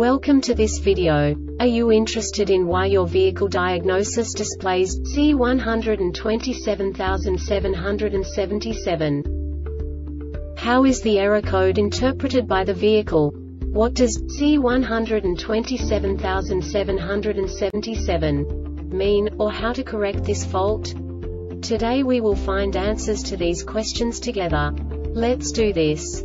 Welcome to this video. Are you interested in why your vehicle diagnosis displays C127777? How is the error code interpreted by the vehicle? What does C127777 mean, or how to correct this fault? Today we will find answers to these questions together. Let's do this.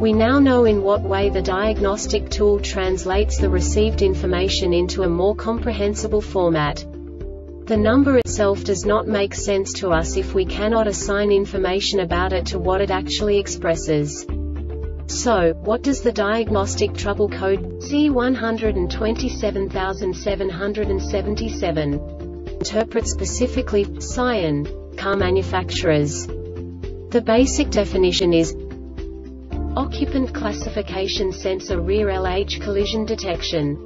We now know in what way the diagnostic tool translates the received information into a more comprehensible format. The number itself does not make sense to us if we cannot assign information about it to what it actually expresses. So, what does the diagnostic trouble code C127777 interpret specifically, Scion, car manufacturers. The basic definition is Occupant Classification Sensor Rear LH Collision Detection.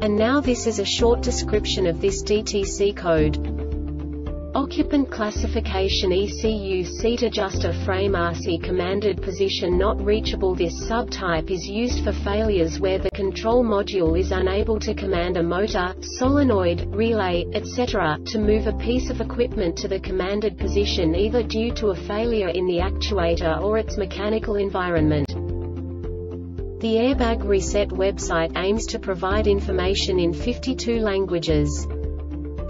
And now this is a short description of this DTC code. Occupant classification ECU seat adjuster frame assy commanded position not reachable This subtype is used for failures where the control module is unable to command a motor, solenoid, relay, etc., to move a piece of equipment to the commanded position either due to a failure in the actuator or its mechanical environment. The Airbag Reset website aims to provide information in 52 languages.